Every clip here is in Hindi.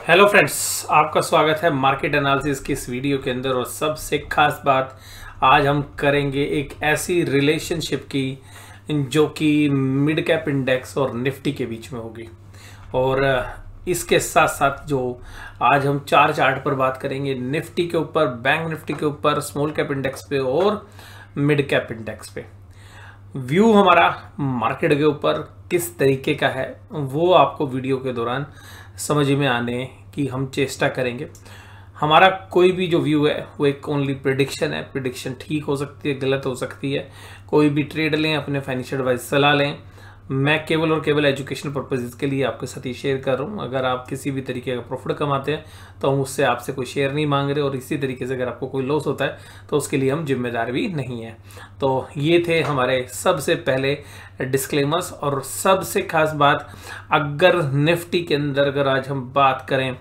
हेलो फ्रेंड्स आपका स्वागत है मार्केट एनालिसिस की इस वीडियो के अंदर और सबसे खास बात, आज हम करेंगे एक ऐसी रिलेशनशिप की, जो कि मिड कैप इंडेक्स और निफ्टी के बीच में होगी। और इसके साथ साथ जो आज हम चार चार्ट पर बात करेंगे निफ्टी के ऊपर बैंक निफ्टी के ऊपर स्मॉल कैप इंडेक्स पे और मिड कैप इंडेक्स पे। व्यू हमारा मार्केट के ऊपर किस तरीके का है, वो आपको वीडियो के दौरान समझ में आने की हम चेष्टा करेंगे। हमारा कोई भी जो व्यू है, वो एक ओनली प्रिडिक्शन है। प्रडिक्शन ठीक हो सकती है, गलत हो सकती है। कोई भी ट्रेड लें, अपने फाइनेंशियल एडवाइस सलाह लें। मैं केवल और केवल एजुकेशन पर्पजेज के लिए आपके साथ ही शेयर कर रहा हूँ। अगर आप किसी भी तरीके का प्रॉफिट कमाते हैं तो हम उससे आपसे कोई शेयर नहीं मांग रहे और इसी तरीके से अगर आपको कोई लॉस होता है तो उसके लिए हम जिम्मेदार भी नहीं है। तो ये थे हमारे सबसे पहले डिस्क्लेमर्स और सबसे खास बात, अगर निफ्टी के अंदर अगर आज हम बात करें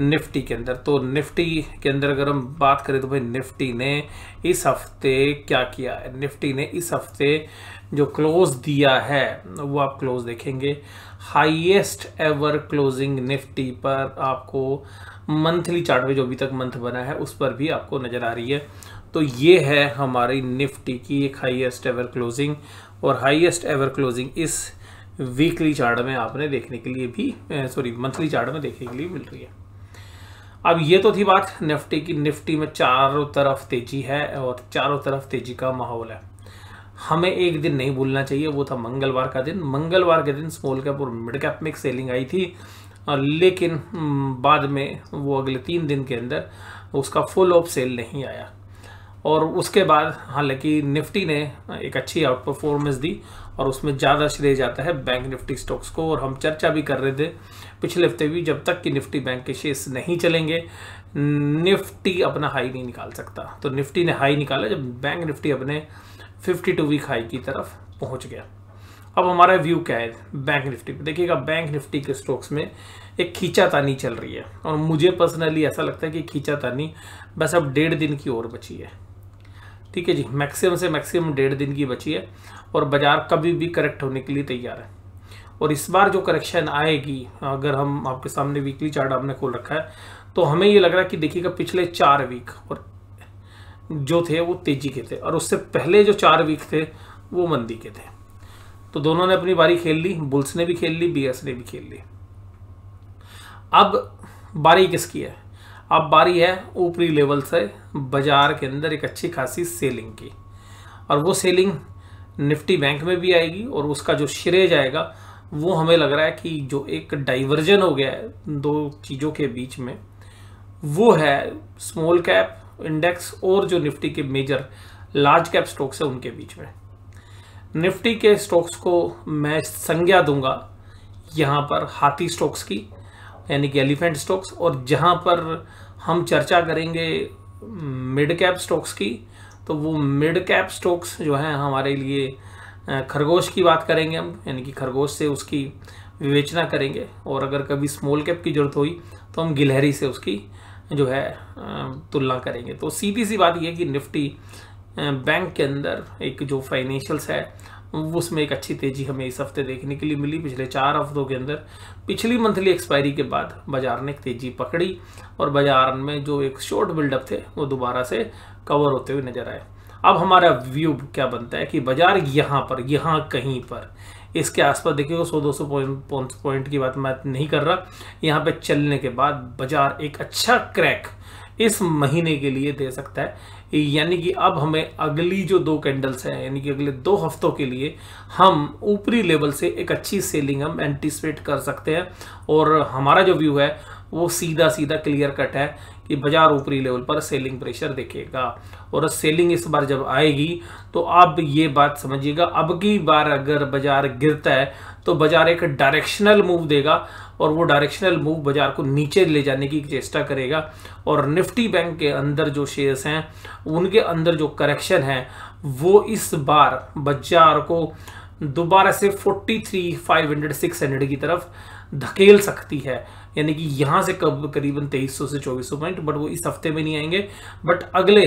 निफ्टी के अंदर। तो निफ्टी के अंदर अगर हम बात करें तो भाई निफ्टी ने इस हफ़्ते क्या किया है? निफ्टी ने इस हफ़्ते जो क्लोज दिया है, वो आप क्लोज देखेंगे। हाईएस्ट एवर क्लोजिंग निफ्टी पर आपको मंथली चार्ट में जो अभी तक मंथ बना है, उस पर भी आपको नज़र आ रही है। तो ये है हमारी निफ्टी की एक हाईएस्ट एवर क्लोजिंग और हाईएस्ट एवर क्लोजिंग इस वीकली चार्ट में आपने देखने के लिए भी सॉरी मंथली चार्ट में देखने के लिए मिल रही है। अब ये तो थी बात, निफ्टी की, निफ्टी में चारों तरफ़ तेज़ी है और चारों तरफ़ तेज़ी का माहौल है। हमें एक दिन नहीं भूलना चाहिए, वो था मंगलवार का दिन। मंगलवार के दिन स्मॉल कैप और मिड कैप में एक सेलिंग आई थी लेकिन बाद में वो अगले तीन दिन के अंदर उसका फुल ऑफ़ सेल नहीं आया। और उसके बाद, हालाँकि निफ्टी ने एक अच्छी आउट परफॉर्मेंस दी और उसमें ज़्यादा श्रेय जाता है बैंक निफ्टी स्टॉक्स को, और हम चर्चा भी कर रहे थे पिछले हफ़्ते भी जब तक कि निफ्टी बैंक के शेयर्स नहीं चलेंगे, निफ्टी अपना हाई नहीं निकाल सकता। तो निफ्टी ने हाई निकाला जब बैंक निफ्टी अपने 52 वीक हाई की तरफ़ पहुँच गया। अब हमारा व्यू क्या है बैंक निफ्टी पे? देखिएगा, बैंक निफ्टी के स्टॉक्स में एक खींचातानी चल रही है, और मुझे पर्सनली ऐसा लगता है कि खींचातानी बस अब डेढ़ दिन की और बची है। ठीक है जी मैक्सिमम से मैक्सिमम डेढ़ दिन की बची है। और बाज़ार कभी भी करेक्ट होने के लिए तैयार है। और इस बार जो करेक्शन आएगी, अगर हम आपके सामने वीकली चार्ट आपने खोल रखा है तो हमें ये लग रहा है कि देखिएगा पिछले चार वीक और जो थे वो तेज़ी के थे और उससे पहले जो चार वीक थे वो मंदी के थे। तो दोनों ने अपनी बारी खेल ली बुल्स ने भी खेल ली बीएस ने भी खेल ली। अब बारी किसकी है? अब बारी है ऊपरी लेवल से बाज़ार के अंदर एक अच्छी खासी सेलिंग की। और वो सेलिंग निफ्टी बैंक में भी आएगी और उसका जो श्रेय जाएगा, वो हमें लग रहा है कि जो एक डाइवर्जन हो गया है दो चीज़ों के बीच में, वो है स्मॉल कैप इंडेक्स और जो निफ्टी के मेजर लार्ज कैप स्टॉक्स है उनके बीच में। निफ्टी के स्टॉक्स को मैं संज्ञा दूँगा यहाँ पर हाथी स्टॉक्स की, यानी कि एलिफेंट स्टॉक्स और जहाँ पर हम चर्चा करेंगे मिड कैप स्टॉक्स की तो वो मिड कैप स्टॉक्स जो हैं हमारे लिए खरगोश की बात करेंगे हम, यानी कि खरगोश से उसकी विवेचना करेंगे। और अगर कभी स्मॉल कैप की ज़रूरत हुई तो हम गिलहरी से उसकी जो है तुलना करेंगे। तो सीधी सी बात यह कि निफ्टी बैंक के अंदर एक जो फाइनेंशियल्स है उसमें एक अच्छी तेज़ी हमें इस हफ़्ते देखने के लिए मिली। पिछले चार हफ्तों के अंदर पिछली मंथली एक्सपायरी के बाद बाज़ार ने एक तेज़ी पकड़ी और बाज़ार में जो एक शॉर्ट बिल्डअप थे, वो दोबारा से कवर होते हुए नज़र आए। अब हमारा व्यू क्या बनता है कि बाज़ार यहाँ पर, यहाँ कहीं पर? इसके आसपास देखिएगा सौ दो सौ पॉइंट पॉइंट की बात मैं नहीं कर रहा। यहाँ पे चलने के बाद बाज़ार एक अच्छा क्रैक इस महीने के लिए दे सकता है। यानी कि अब हमें अगली जो दो कैंडल्स हैं, यानी कि अगले दो हफ्तों के लिए हम ऊपरी लेवल से एक अच्छी सेलिंग हम एंटिसिपेट कर सकते हैं। और हमारा जो व्यू है, वो सीधा सीधा क्लियर कट है कि बाज़ार ऊपरी लेवल पर सेलिंग प्रेशर देखेगा और सेलिंग इस बार जब आएगी तो अब ये बात समझिएगा, अब की बार अगर बाज़ार गिरता है तो बाज़ार एक डायरेक्शनल मूव देगा। और वो डायरेक्शनल मूव बाज़ार को नीचे ले जाने की चेष्टा करेगा। और निफ्टी बैंक के अंदर जो शेयर्स हैं, उनके अंदर जो करेक्शन है, वो इस बार बाज़ार को दोबारा से 43 500 600 की तरफ़ धकेल सकती है। यानी कि यहाँ से कब करीबन 2300 से 2400 पॉइंट बट वो इस हफ़्ते में नहीं आएँगे। बट अगले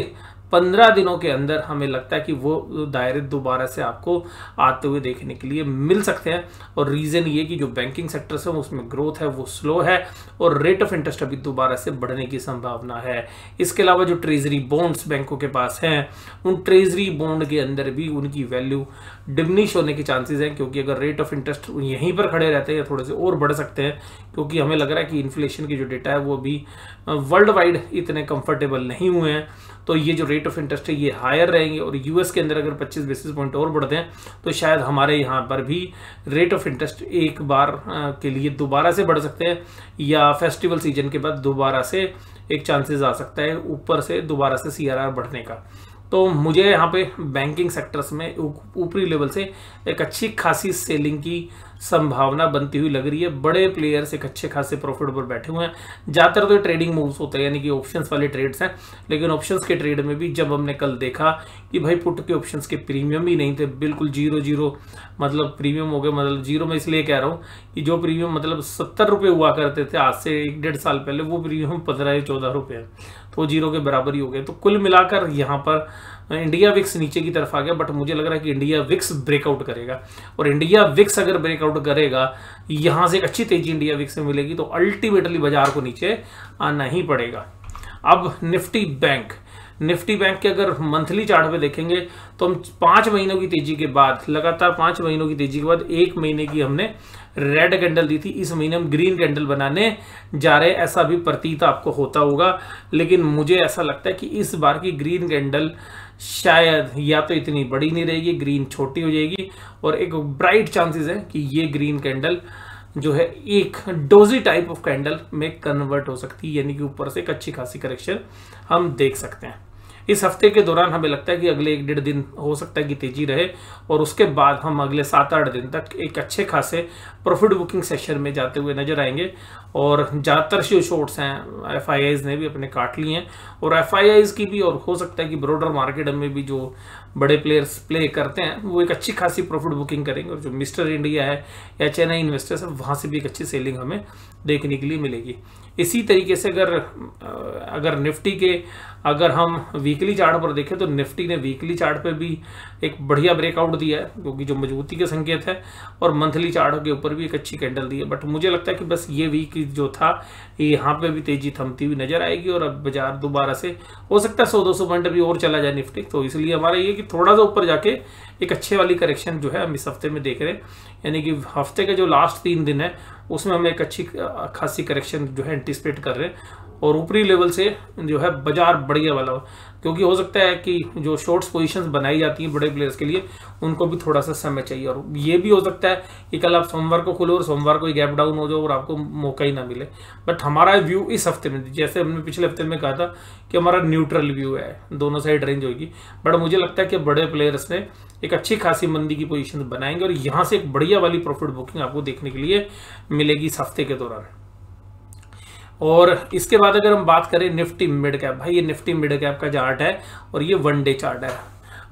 पंद्रह दिनों के अंदर हमें लगता है कि वो दायरे दोबारा से आपको आते हुए देखने के लिए मिल सकते हैं। और रीजन ये कि जो बैंकिंग सेक्टर है, उसमें ग्रोथ है, वो स्लो है और रेट ऑफ़ इंटरेस्ट अभी दोबारा से बढ़ने की संभावना है। इसके अलावा जो ट्रेजरी बॉन्ड्स बैंकों के पास हैं, उन ट्रेजरी बॉन्ड के अंदर भी उनकी वैल्यू डिमिनिश होने के चांसेस हैं, क्योंकि अगर रेट ऑफ़ इंटरेस्ट यहीं पर खड़े रहते हैं या थोड़े से और बढ़ सकते हैं, क्योंकि हमें लग रहा है कि इन्फ्लेशन की जो डेटा है, वो अभी वर्ल्ड वाइड इतने कंफर्टेबल नहीं हुए हैं। तो ये जो रेट ऑफ़ इंटरेस्ट है, ये हायर रहेंगे और यूएस के अंदर अगर 25 बेसिस पॉइंट और बढ़ते हैं तो शायद हमारे यहाँ पर भी रेट ऑफ़ इंटरेस्ट एक बार के लिए दोबारा से बढ़ सकते हैं या फेस्टिवल सीज़न के बाद दोबारा से एक चांसेस आ सकता है ऊपर से दोबारा से सीआरआर बढ़ने का। तो मुझे यहाँ पे बैंकिंग सेक्टर्स में ऊपरी लेवल से एक अच्छी खासी सेलिंग की संभावना बनती हुई लग रही है। बड़े प्लेयर्स एक अच्छे खासे प्रॉफिट पर बैठे हुए हैं। ज़्यादातर तो ट्रेडिंग मूव्स होते हैं, यानी कि ऑप्शंस वाले ट्रेड्स हैं। लेकिन ऑप्शंस के ट्रेड में भी जब हमने कल देखा कि भाई पुट के ऑप्शंस के प्रीमियम ही नहीं थे, बिल्कुल ज़ीरो ज़ीरो मतलब प्रीमियम हो गए मतलब ज़ीरो में इसलिए कह रहा हूँ कि जो प्रीमियम मतलब सत्तर रुपये हुआ करते थे आज से एक डेढ़ साल पहले, वो प्रीमियम पंद्रह या चौदह रुपये तो ज़ीरो के बराबर ही हो गए। तो कुल मिलाकर यहाँ पर इंडिया विक्स नीचे की तरफ़ आ गया बट मुझे लग रहा है कि इंडिया विक्स ब्रेकआउट करेगा। और इंडिया विक्स अगर ब्रेकआउट करेगा, यहाँ से एक अच्छी तेज़ी इंडिया विक्स में मिलेगी तो अल्टीमेटली बाज़ार को नीचे आना ही पड़ेगा। अब निफ्टी बैंक। निफ्टी बैंक के अगर मंथली चार्ट पे देखेंगे तो हम पाँच महीनों की तेज़ी के बाद, लगातार पाँच महीनों की तेज़ी के बाद एक महीने की हमने रेड कैंडल दी थी, इस महीने हम ग्रीन कैंडल बनाने जा रहे ऐसा भी प्रतीत आपको होता होगा। लेकिन मुझे ऐसा लगता है कि इस बार की ग्रीन कैंडल शायद या तो इतनी बड़ी नहीं रहेगी ग्रीन छोटी हो जाएगी और एक ब्राइट चांसेस है कि ये ग्रीन कैंडल जो है एक डोजी टाइप ऑफ़ कैंडल में कन्वर्ट हो सकती है, यानी कि ऊपर से एक अच्छी खासी करेक्शन हम देख सकते हैं। इस हफ़्ते के दौरान हमें लगता है कि अगले एक डेढ़ दिन हो सकता है कि तेज़ी रहे और उसके बाद हम अगले सात आठ दिन तक एक अच्छे खासे प्रॉफिट बुकिंग सेशन में जाते हुए नज़र आएँगे। और ज़्यादातर जो शॉर्ट्स हैं एफ़ ने भी अपने काट लिए हैं। और एफ़ की भी और हो सकता है कि ब्रॉडर मार्केट में भी जो बड़े प्लेयर्स प्ले करते हैं, वो एक अच्छी खासी प्रॉफिट बुकिंग करेंगे। और जो मिस्टर इंडिया है या चेन्नई इन्वेस्टर्स है, वहाँ से भी एक अच्छी सेलिंग हमें देखने के लिए मिलेगी। इसी तरीके से अगर अगर निफ्टी के, अगर हम वीकली चार्ट पर देखें तो निफ्टी ने वीकली चार्ट पर भी एक बढ़िया ब्रेकआउट दिया है, क्योंकि जो मजबूती के संकेत है और मंथली चार्ट के ऊपर भी एक अच्छी कैंडल दी है। बट मुझे लगता है कि बस ये वीक जो था यहाँ पे भी तेज़ी थमती हुई नज़र आएगी और अब बाज़ार दोबारा से, हो सकता है सौ दो सौ पॉइंट अभी और चला जाए निफ्टी। तो इसलिए हमारा ये कि थोड़ा सा ऊपर जाके एक अच्छे वाली करेक्शन जो है हम इस हफ़्ते में देख रहे हैं। यानी कि हफ़्ते के जो लास्ट तीन दिन है, उसमें हम एक अच्छी खासी करेक्शन जो है एंटिसपेट कर रहे हैं। और ऊपरी लेवल से जो है बाज़ार बढ़िया वाला हो। क्योंकि हो सकता है कि जो शॉर्ट्स पोजीशंस बनाई जाती हैं बड़े प्लेयर्स के लिए, उनको भी थोड़ा सा समय चाहिए। और ये भी हो सकता है कि कल आप सोमवार को खुलो और सोमवार को ही गैप डाउन हो जाओ और आपको मौका ही ना मिले। बट हमारा व्यू इस हफ़्ते में, जैसे हमने पिछले हफ़्ते में कहा था कि हमारा न्यूट्रल व्यू है, दोनों साइड रेंज होगी। बट मुझे लगता है कि बड़े प्लेयर्स ने एक अच्छी खासी मंदी की पोजीशन बनाएँगे और यहाँ से एक बढ़िया वाली प्रॉफिट बुकिंग आपको देखने के लिए मिलेगी इस हफ़्ते के दौरान। और इसके बाद अगर हम बात करें निफ्टी मिड कैप, भाई ये निफ्टी मिड कैप का चार्ट है और ये वन डे चार्ट है।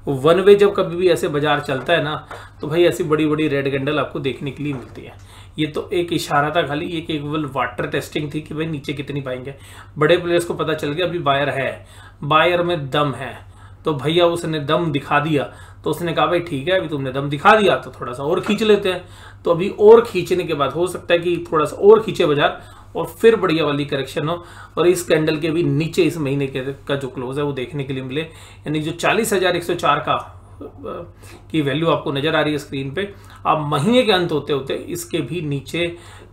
वन वे जब कभी भी ऐसे बाज़ार चलता है ना तो भाई ऐसी बड़ी बड़ी रेड कैंडल आपको देखने के लिए मिलती है। ये तो एक इशारा था खाली ये केवल वाटर टेस्टिंग थी कि भाई नीचे कितनी पाएँगे। बड़े प्लेयर्स को पता चल गया, अभी बायर है। बायर में दम है। तो भैया उसने दम दिखा दिया तो उसने कहा, भाई ठीक है, अभी तुमने दम दिखा दिया तो थोड़ा सा और खींच लेते हैं। तो अभी और खींचने के बाद हो सकता है कि थोड़ा सा और खींचे बाज़ार और फिर बढ़िया वाली करेक्शन हो। और इस कैंडल के भी नीचे इस महीने के का जो क्लोज है, वो देखने के लिए मिले। यानी जो चालीस हज़ार एक सौ चार का की वैल्यू आपको नज़र आ रही है स्क्रीन पे, आप महीने के अंत होते होते इसके भी नीचे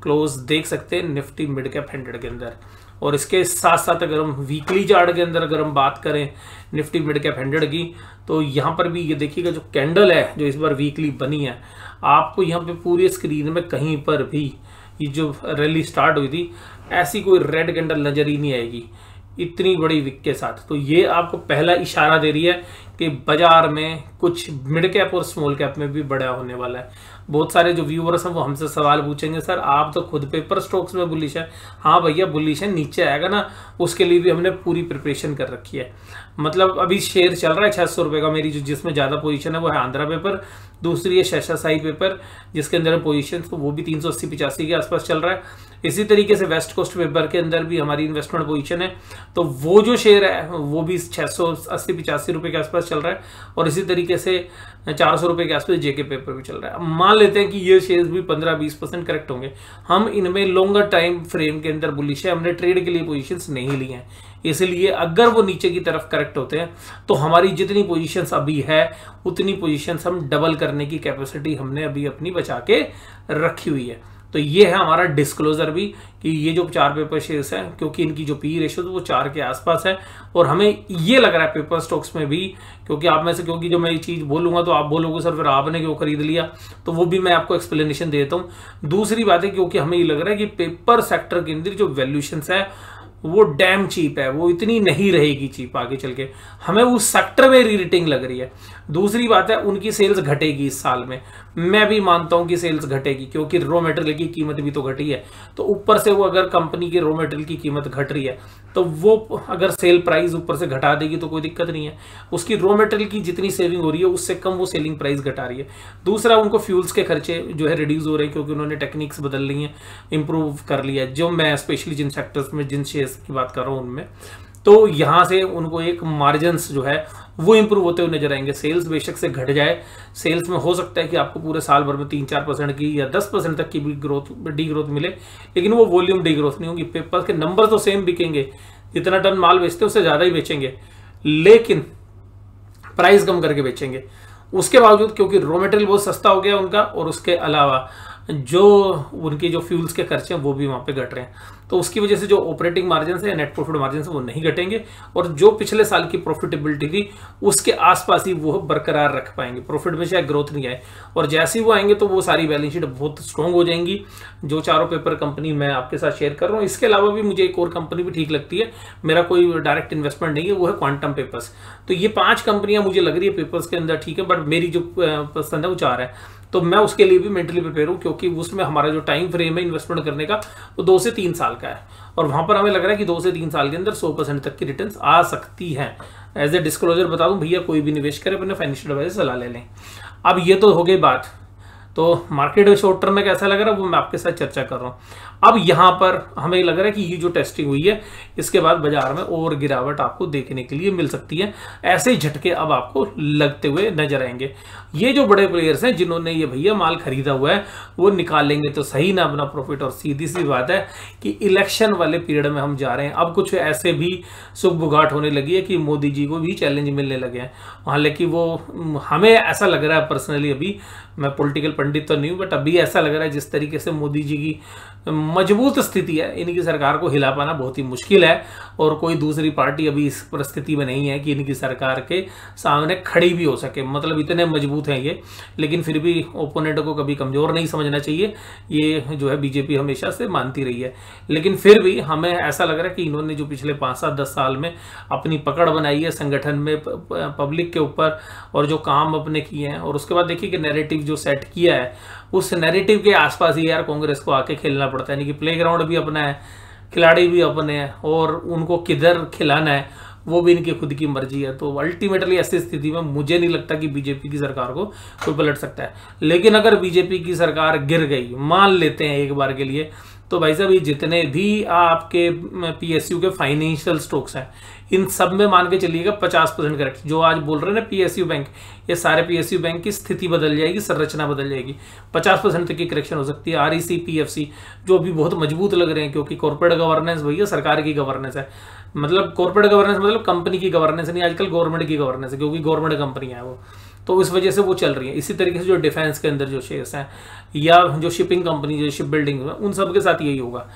क्लोज देख सकते हैं निफ्टी मिड कैप हंड्रेड के अंदर। और इसके साथ साथ अगर हम वीकली चार्ट के अंदर अगर हम बात करें निफ्टी मिड कैप हंड्रेड की तो यहाँ पर भी ये देखिएगा जो कैंडल है, जो इस बार वीकली बनी है, आपको यहाँ पे पूरी स्क्रीन में कहीं पर भी ये जो रैली स्टार्ट हुई थी, ऐसी कोई रेड कैंडल नज़र ही नहीं आएगी, इतनी बड़ी विक के साथ। तो ये आपको पहला इशारा दे रही है कि बाज़ार में कुछ मिड कैप और स्मॉल कैप में भी बड़ा होने वाला है। बहुत सारे जो व्यूवर्स हैं, वो हमसे सवाल पूछेंगे, सर, आप तो खुद पेपर स्टॉक्स में बुलिश है? हाँ भैया बुलिश है, नीचे आएगा ना, उसके लिए भी हमने पूरी प्रिपरेशन कर रखी है। मतलब अभी शेयर चल रहा है छह सौ रुपए का, मेरी जो जिसमें ज़्यादा पोजीशन है, वो है आंध्रा पेपर दूसरी है शेषा साई पेपर जिसके अंदर पोजीशन तो वो भी तीन सौ अस्सी पिचासी के आसपास चल रहा है। इसी तरीके से वेस्ट कोस्ट पेपर के अंदर भी हमारी इन्वेस्टमेंट पोजीशन है। तो वो जो शेयर है, वो भी छह सौ अस्सी पिचासी रुपए के आसपास चल रहा है और इसी तरीके से चार सौ रुपए के आसपास जेके पेपर भी चल रहा है। मान लेते हैं कि ये शेयर्स भी पंद्रह बीस परसेंट करेक्ट होंगे। हम इनमें लॉन्गर टाइम फ्रेम के अंदर बुलिश है, हमने ट्रेड के लिए पोजिशन नहीं ली है। इसलिए अगर वो नीचे की तरफ़ करेक्ट होते हैं तो हमारी जितनी पोजीशंस अभी है, उतनी पोजीशंस हम डबल करने की कैपेसिटी हमने अभी अपनी बचा के रखी हुई है। तो ये है हमारा डिस्क्लोजर भी, कि ये जो चार पेपर शेयर्स हैं, क्योंकि इनकी जो पी रेशो वो चार के आसपास है, और हमें ये लग रहा है पेपर स्टॉक्स में भी, क्योंकि आप में से, क्योंकि जो मैं ये चीज़ बोलूँगा तो आप बोलोगे, सर, फिर आपने क्यों खरीद लिया? तो वो भी मैं आपको एक्सप्लेनेशन देता हूँ। दूसरी बात है, क्योंकि हमें ये लग रहा है कि पेपर सेक्टर के अंदर जो वैल्यूशन है वो डैम चीप है, वो इतनी नहीं रहेगी चीप आगे चल के। हमें उस सेक्टर में रीरेटिंग लग रही है। दूसरी बात है, उनकी सेल्स घटेगी इस साल में। मैं भी मानता हूँ कि सेल्स घटेगी, क्योंकि रॉ मेटेरियल की कीमत भी तो घटी है। तो ऊपर से वो अगर कंपनी की रॉ मेटेरियल की कीमत घट रही है तो वो अगर सेल प्राइस ऊपर से घटा देगी तो कोई दिक्कत नहीं है। उसकी रॉ मेटेरियल की जितनी सेविंग हो रही है, उससे कम वो सेलिंग प्राइस घटा रही है। दूसरा, उनको फ्यूल्स के खर्चे जो है रिड्यूस हो रहे हैं, क्योंकि उन्होंने टेक्निक्स बदल ली हैं इंप्रूव कर लिया जो मैं स्पेशली जिन सेक्टर्स में, जिन शेयर्स की बात कर रहा हूँ उनमें तो यहाँ से उनको एक मार्जिन जो है वो इंप्रूव होते हुए नज़र आएँगे। सेल्स बेशक से घट जाए। सेल्स में हो सकता है कि आपको पूरे साल भर में तीन चार परसेंट की या दस परसेंट तक की भी ग्रोथ डी ग्रोथ मिले, लेकिन वो वॉल्यूम डी ग्रोथ नहीं होगी। पेपर के नंबर तो सेम बिकेंगे। जितना टन माल बेचते उससे ज़्यादा ही बेचेंगे। लेकिन प्राइस कम करके बेचेंगे। उसके बावजूद, क्योंकि रॉ मटेरियल बहुत सस्ता हो गया उनका, और उसके अलावा जो उनके जो फ्यूल्स के खर्चे हैं, वो भी वहाँ पे घट रहे हैं। तो उसकी वजह से जो ऑपरेटिंग मार्जिन है नेट प्रॉफिट मार्जिन है, वो नहीं घटेंगे और जो पिछले साल की प्रॉफिटेबिलिटी थी, उसके आसपास ही वो बरकरार रख पाएँगे। प्रॉफिट में चाहे ग्रोथ नहीं आए। और जैसे ही वो आएँगे तो वो सारी बैलेंस शीट बहुत स्ट्रॉन्ग हो जाएँगी। जो चारों पेपर कंपनी मैं आपके साथ शेयर कर रहा हूँ, इसके अलावा भी मुझे एक और कंपनी भी ठीक लगती है। मेरा कोई डायरेक्ट इन्वेस्टमेंट नहीं है, वो है क्वांटम पेपर्स तो ये पाँच कंपनियाँ मुझे लग रही है पेपर्स के अंदर ठीक है बट मेरी जो पसंद है, वो चार है। तो मैं उसके लिए भी मेंटली प्रिपेयर हूँ, क्योंकि उसमें हमारा जो टाइम फ्रेम है इन्वेस्टमेंट करने का, वो दो से तीन साल का है। और वहाँ पर हमें लग रहा है कि दो से तीन साल के अंदर सौ परसेंट तक की रिटर्न आ सकती है। एज ए डिस्क्लोजर बता दूँ, भैया कोई भी निवेश करे, अपने फाइनेंशियल एडवाइजर सलाह ले लें। अब ये तो हो गई बात। तो मार्केट शॉर्ट टर्म में कैसा लग रहा है, वो मैं आपके साथ चर्चा कर रहा हूँ। अब यहाँ पर हमें लग रहा है कि ये जो टेस्टिंग हुई है, इसके बाद बाज़ार में और गिरावट आपको देखने के लिए मिल सकती है। ऐसे झटके अब आपको लगते हुए नज़र आएँगे। ये जो बड़े प्लेयर्स हैं, जिन्होंने ये भैया माल खरीदा हुआ है, वो निकाल लेंगे तो सही ना अपना प्रॉफिट और सीधी सी बात है कि इलेक्शन वाले पीरियड में हम जा रहे हैं। अब कुछ ऐसे भी सुख बुगाट होने लगी है कि मोदी जी को भी चैलेंज मिलने लगे हैं। हालाँकि वो हमें ऐसा लग रहा है पर्सनली अभी। मैं पॉलिटिकल पंडित तो नहीं हूँ बट अभी ऐसा लग रहा है जिस तरीके से मोदी जी की मज़बूत स्थिति है। इनकी सरकार को हिला पाना बहुत ही मुश्किल है और कोई दूसरी पार्टी अभी इस परिस्थिति में नहीं है कि इनकी सरकार के सामने खड़ी भी हो सके। मतलब इतने मज़बूत हैं ये, लेकिन फिर भी ओपोनेंट को कभी कमज़ोर नहीं समझना चाहिए। ये जो है बीजेपी हमेशा से मानती रही है। लेकिन फिर भी हमें ऐसा लग रहा है कि इन्होंने जो पिछले पाँच सात, दस साल में अपनी पकड़ बनाई है संगठन में पब्लिक के ऊपर और जो काम अपने किए हैं। और उसके बाद देखिए कि नैरेटिव जो सेट किया है उस नैरेटिव के आसपास ही यार कांग्रेस को आके खेलना पड़ता है। यानी कि प्ले भी अपना है, खिलाड़ी भी अपने हैं और उनको किधर खिलाना है, वो भी इनकी खुद की मर्ज़ी है। तो अल्टीमेटली ऐसी स्थिति में मुझे नहीं लगता कि बीजेपी की सरकार को कोई पलट सकता है। लेकिन अगर बीजेपी की सरकार गिर गई, मान लेते हैं एक बार के लिए तो भाई साहब, ये जितने भी आपके पीएसयू के फाइनेंशियल स्टॉक्स हैं, इन सब में मान के चलिएगा पचास परसेंट करेक्ट जो आज बोल रहे हैं ना पीएसयू बैंक ये सारे पीएसयू बैंक की स्थिति बदल जाएगी, संरचना बदल जाएगी। पचास परसेंट तक की करेक्शन हो सकती है। आरईसी पीएफसी जो अभी बहुत मज़बूत लग रहे हैं, क्योंकि कॉर्पोरेट गवर्नेंस भैया, सरकार की गवर्नेंस है। मतलब कॉर्पोरेट गवर्नेंस मतलब कंपनी की गवर्नेंस नहीं, आजकल गवर्नमेंट की गवर्नेंस है, क्योंकि गवर्नमेंट कंपनी है वो। तो इस वजह से वो चल रही है। इसी तरीके से जो डिफेंस के अंदर जो शेयर्स हैं, या जो शिपिंग कंपनी जो शिप बिल्डिंग उन सब के साथ यही होगा।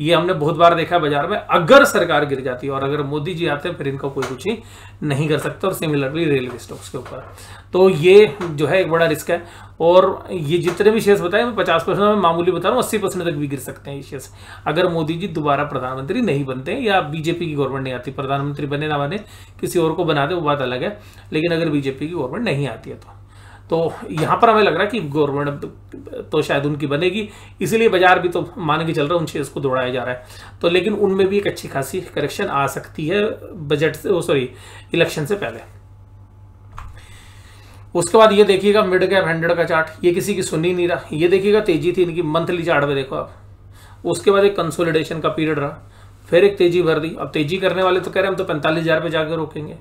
ये हमने बहुत बार देखा है बाज़ार में, अगर सरकार गिर जाती है और अगर मोदी जी आते हैं, फिर इनका कोई कुछ ही नहीं कर सकता और सिमिलरली रेलवे स्टॉक्स के ऊपर। तो ये जो है एक बड़ा रिस्क है और ये जितने भी शेयर्स बताए, मैं पचास परसेंट में मामूली बता रहा हूँ, अस्सी परसेंट तक भी गिर सकते हैं ये शेयर्स अगर मोदी जी दोबारा प्रधानमंत्री नहीं बनते या बीजेपी की गवर्नमेंट नहीं आती, प्रधानमंत्री बने ना बने, किसी और को बना दे, वो बात अलग है। लेकिन अगर बीजेपी की गवर्नमेंट नहीं आती है तो। तो यहाँ पर हमें लग रहा है कि गवर्नमेंट तो शायद उनकी बनेगी। इसीलिए बाज़ार भी तो मान के चल रहा है उन शेयर्स को दौड़ाया जा रहा है। तो लेकिन उनमें भी एक अच्छी खासी करेक्शन आ सकती है बजट से सॉरी इलेक्शन से पहले। उसके बाद ये देखिएगा मिड कैप हंड्रेड का चार्ट ये किसी की सुनी नहीं रहा। ये देखिएगा तेज़ी थी इनकी मंथली चार्ट में देखो आप। उसके बाद एक कंसोलिडेशन का पीरियड रहा। फिर एक तेज़ी भर दी। अब तेज़ी करने वाले तो कह रहे हैं, हम तो पैंतालीस हज़ार पे जाकर रोकेंगे।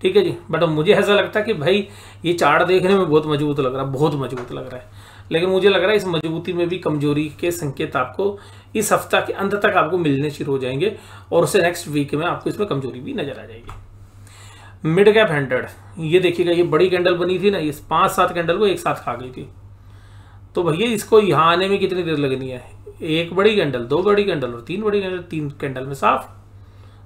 ठीक है जी? बट मुझे ऐसा लगता है कि भाई, ये चार्ट देखने में बहुत मज़बूत लग रहा है, बहुत मज़बूत लग रहा है। लेकिन मुझे लग रहा है इस मजबूती में भी कमज़ोरी के संकेत आपको इस हफ़्ता के अंत तक आपको मिलने शुरू हो जाएँगे और उससे नेक्स्ट वीक में आपको इसमें कमज़ोरी भी नज़र आ जाएगी। मिड कैप हंड्रेड ये देखिएगा, ये बड़ी कैंडल बनी थी ना, ये पाँच सात कैंडल को एक साथ खा गई थी। तो भैया, इसको यहाँ आने में कितनी देर लगनी है? एक बड़ी कैंडल दो बड़ी कैंडल और तीन बड़ी कैंडल तीन कैंडल में साफ़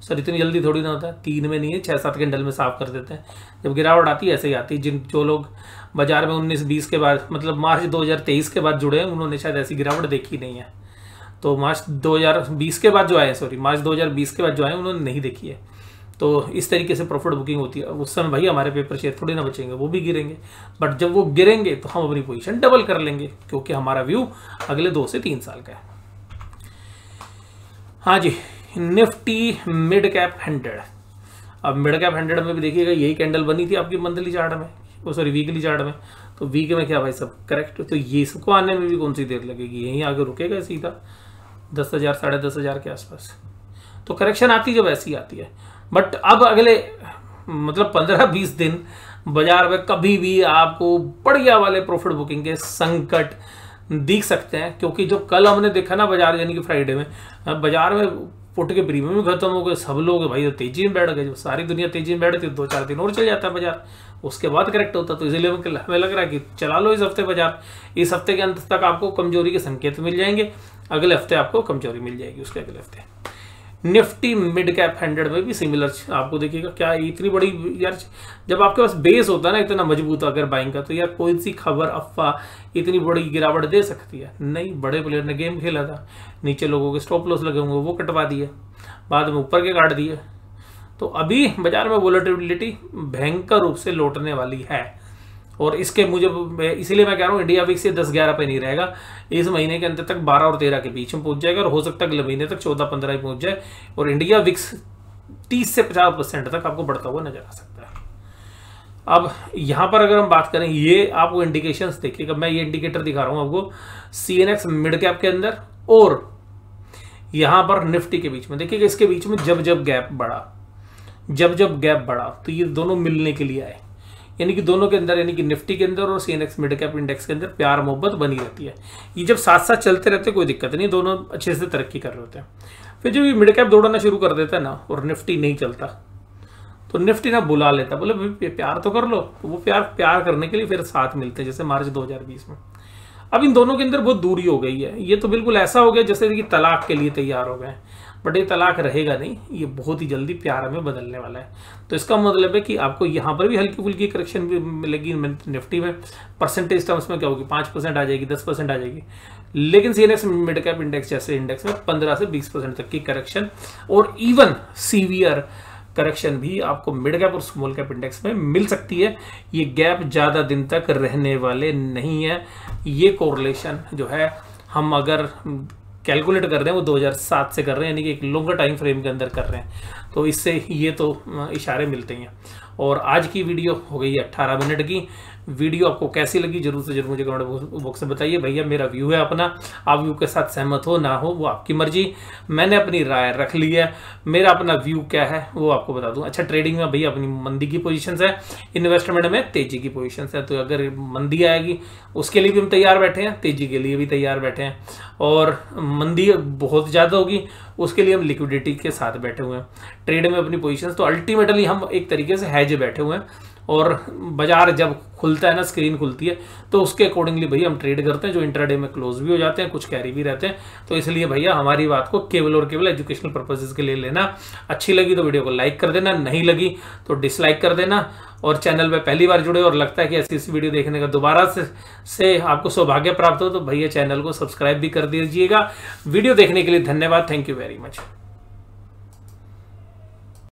सर, इतनी जल्दी थोड़ी ना होता है। तीन में नहीं है छः सात कैंडल में साफ़ कर देते हैं। जब गिरावट आती है, ऐसे ही आती है। जिन, जो लोग बाज़ार में उन्नीस, बीस के बाद मतलब मार्च 2023 के बाद जुड़े हैं, उन्होंने शायद ऐसी गिरावट देखी नहीं है। तो मार्च 2020 के बाद जो आए सॉरी मार्च 2020 के बाद जो आए उन्होंने नहीं देखी है। तो इस तरीके से प्रॉफिट बुकिंग होती है। उस समय भाई हमारे पेपर शेयर थोड़ी ना बचेंगे, वो भी गिरेंगे। बट जब वो गिरेंगे तो हम अपनी पोजीशन डबल कर लेंगे, क्योंकि हमारा व्यू अगले दो से तीन साल का है। हाँ जी। Nifty mid cap hundred. अब मिड कैप हंड्रेड में भी देखिएगा, यही कैंडल बनी थी आपकी मंथली चार्ट में वो सॉरी, वीकली चार्ट में। तो वीक में क्या भाई सब करेक्ट तो ये इसको आने में भी कौन सी देर लगेगी? यहीं आगे रुकेगा सीधा, दस हज़ार, साढ़े दस हज़ार के आसपास। तो करेक्शन आती जब ऐसी आती है। बट अब अगले मतलब पंद्रह बीस दिन, बाज़ार में कभी भी आपको बढ़िया वाले प्रॉफिट बुकिंग के संकट दिख सकते हैं, क्योंकि जो कल हमने देखा ना बाज़ार, यानी कि फ्राइडे में, बाज़ार में पुट के प्रीमियम खत्म हो गए, सब लोग भाई तो तेज़ी में बैठ गए, जब सारी दुनिया तेज़ी में बैठती, दो चार दिन और चल जाता है बाज़ार। उसके बाद करेक्ट होता तो इसलिए हमें लग रहा है कि चला लो इस हफ़्ते बाज़ार। इस हफ़्ते के अंत तक आपको कमज़ोरी के संकेत मिल जाएँगे, अगले हफ़्ते आपको कमज़ोरी मिल जाएगी, उसके अगले हफ़्ते। निफ्टी मिड कैप हंड्रेड में भी सिमिलर आपको देखिएगा क्या इतनी बड़ी यार, जब आपके पास बेस होता है ना, इतना मज़बूत अगर बाइंग का तो यार कोई सी खबर, अफवाह, इतनी बड़ी गिरावट दे सकती है? नहीं, बड़े प्लेयर ने गेम खेला था। नीचे लोगों के स्टॉप लॉस लगे होंगे वो कटवा दिए। बाद में ऊपर के काट दिए। तो अभी बाज़ार में वोलेटिलिटी भयंकर रूप से लौटने वाली है। और इसके मुझे, इसीलिए मैं कह रहा हूँ इंडिया विक्स ये दस ग्यारह पे नहीं रहेगा। इस महीने के अंत तक बारह और तेरह के बीच में पहुँच जाएगा और हो सकता है अगले महीने तक चौदह पंद्रह ही पहुँच जाए। और इंडिया विक्स तीस से पचास परसेंट तक आपको बढ़ता हुआ नज़र आ सकता है। अब यहाँ पर अगर हम बात करें, ये आपको इंडिकेशंस देखिएगा। मैं ये इंडिकेटर दिखा रहा हूँ आपको C N X mid cap के अंदर और यहाँ पर निफ्टी के बीच में। देखिएगा, इसके बीच में जब जब गैप बढ़ा जब जब गैप बढ़ा तो ये दोनों मिलने के लिए आए। यानी कि दोनों के अंदर, यानी कि निफ्टी के अंदर और C N X mid cap index के अंदर प्यार मोहब्बत बनी रहती है। ये जब साथ साथ चलते रहते कोई दिक्कत नहीं, दोनों अच्छे से तरक्की कर रहे होते हैं। फिर जब ये मिड कैप दौड़ना शुरू कर देता है ना, और निफ्टी नहीं चलता तो निफ्टी ना बुला लेता, बोले प्यार तो कर लो। तो वो प्यार प्यार करने के लिए फिर साथ मिलते हैं, जैसे मार्च 2020 में। अब इन दोनों के अंदर बहुत दूरी हो गई है। ये तो बिल्कुल ऐसा हो गया जैसे कि तलाक के लिए तैयार हो गए बट ये तलाक रहेगा नहीं, ये बहुत ही जल्दी प्यार में बदलने वाला है। तो इसका मतलब है कि आपको यहाँ पर भी हल्की फुल्की करेक्शन भी मिलेगी निफ्टी में। परसेंटेज टर्म्स में क्या होगी? पाँच परसेंट आ जाएगी, दस परसेंट आ जाएगी। लेकिन C N mid cap index जैसे इंडेक्स में पंद्रह से बीस परसेंट तक की करेक्शन और इवन सीवियर करेक्शन भी आपको मिड कैप और स्मॉल कैप इंडेक्स में मिल सकती है। ये गैप ज़्यादा दिन तक रहने वाले नहीं है। ये कोरिलेशन जो है, हम अगर कैलकुलेट कर रहे हैं, वो 2007 से कर रहे हैं, यानी कि एक लॉन्गर टाइम फ्रेम के अंदर कर रहे हैं। तो इससे ये तो इशारे मिलते हैं और आज की वीडियो हो गई है अट्ठारह मिनट की। वीडियो आपको कैसी लगी, ज़रूर से ज़रूर मुझे कमेंट बॉक्स में बताइए। भैया, मेरा व्यू है अपना। आप व्यू के साथ सहमत हो, ना हो, वो आपकी मर्ज़ी। मैंने अपनी राय रख ली है। मेरा अपना व्यू क्या है, वो आपको बता दूँ। अच्छा ट्रेडिंग में भैया अपनी मंदी की पोजिशन है। इन्वेस्टमेंट में तेज़ी की पोजिशन है। तो अगर मंदी आएगी, उसके लिए भी हम तैयार बैठे हैं। तेज़ी के लिए भी तैयार बैठे हैं। और मंदी बहुत ज़्यादा होगी, उसके लिए हम लिक्विडिटी के साथ बैठे हुए हैं। ट्रेड में अपनी पोजिशन तो अल्टीमेटली हम एक तरीके से हैज़ बैठे हुए हैं। और बाज़ार जब खुलता है ना स्क्रीन खुलती है तो उसके अकॉर्डिंगली भैया हम ट्रेड करते हैं, जो इंटरडे में क्लोज भी हो जाते हैं, कुछ कैरी भी रहते हैं। तो इसलिए भैया हमारी बात को केवल और केवल एजुकेशनल पर्पजेज के लिए लेना अच्छी लगी तो वीडियो को लाइक कर देना, नहीं लगी तो डिसलाइक कर देना। और चैनल में पहली बार जुड़े और लगता है कि ऐसी ऐसी वीडियो देखने का दोबारा से से आपको सौभाग्य प्राप्त हो तो भैया चैनल को सब्सक्राइब भी कर दीजिएगा। वीडियो देखने के लिए धन्यवाद थैंक यू वेरी मच